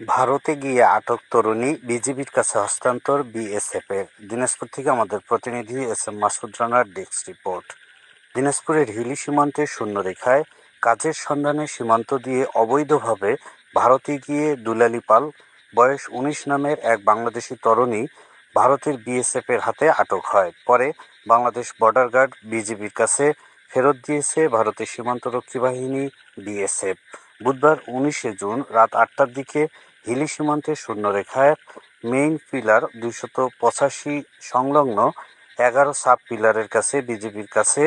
ভারতে গিয়ে আটক তরুণী বিজিবির কাছে হস্তান্তর বিএসএফের। দিনাজপুর থেকে আমাদের প্রতিনিধি এস এম মাসুদ রানার ডেস্ক রিপোর্ট। দিনাজপুরের হিলি সীমান্তের শূন্যরেখায় কাজের সন্ধানে সীমান্ত দিয়ে অবৈধভাবে ভারতে গিয়ে দুলালি পাল, বয়স উনিশ নামের এক বাংলাদেশি তরুণী ভারতের বিএসএফের হাতে আটক হয়। পরে বাংলাদেশ বর্ডার গার্ড বিজিবির কাছে ফেরত দিয়েছে ভারতের সীমান্তরক্ষী বাহিনী বিএসএফ। বুধবার উনিশে জুন রাত আটটার দিকে হিলি সীমান্তের শূন্যরেখায় মেইন পিলার দুইশত পঁচাশি সংলগ্ন এগারো সাব পিলারের কাছে বিজেপির কাছে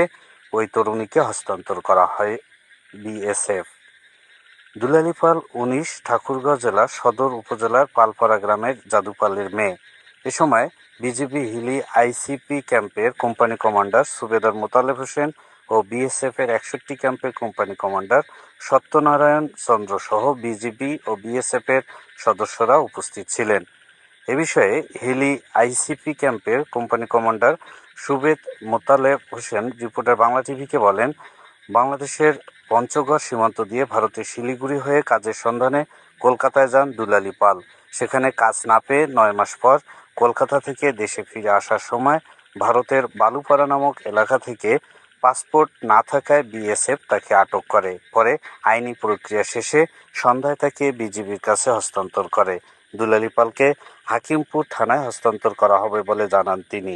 ওই তরুণীকে হস্তান্তর করা হয় বিএসএফ। দুলালিপাল উনিশ, ঠাকুরগাঁও জেলার সদর উপজেলার পালপাড়া গ্রামের জাদুপালের মেয়ে। এ সময় বিজেপি হিলি আইসিপি ক্যাম্পের কোম্পানি কমান্ডার সুবেদার মোতালেব হোসেন ও বিএসএফ এর একষট্টি ক্যাম্পের কোম্পানি কমান্ডার সত্যনারায়ণ চন্দ্র সহ বিজিবি ও বিএসএফ এর সদস্যরা উপস্থিত ছিলেন। এ বিষয়ে হিলি আইসিপি ক্যাম্পের company commander subedar Motaleb Hossain reporter Bangla টিভিকে বলেন, বাংলাদেশের পঞ্চগড় সীমান্ত দিয়ে ভারতের শিলিগুড়ি হয়ে কাজের সন্ধানে কলকাতায় যান দুলালি পাল। সেখানে কাজ না পেয়ে নয় মাস পর কলকাতা থেকে দেশে ফিরে আসার সময় ভারতের বালুপাড়া নামক এলাকা থেকে পাসপোর্ট না থাকায় বিএসএফ তাকে আটক করে। পরে আইনি প্রক্রিয়া শেষে সন্ধ্যায় তাকে বিজিবির কাছে হস্তান্তর করে। দুলালিপালকে হাকিমপুর থানায় হস্তান্তর করা হবে বলে জানান তিনি।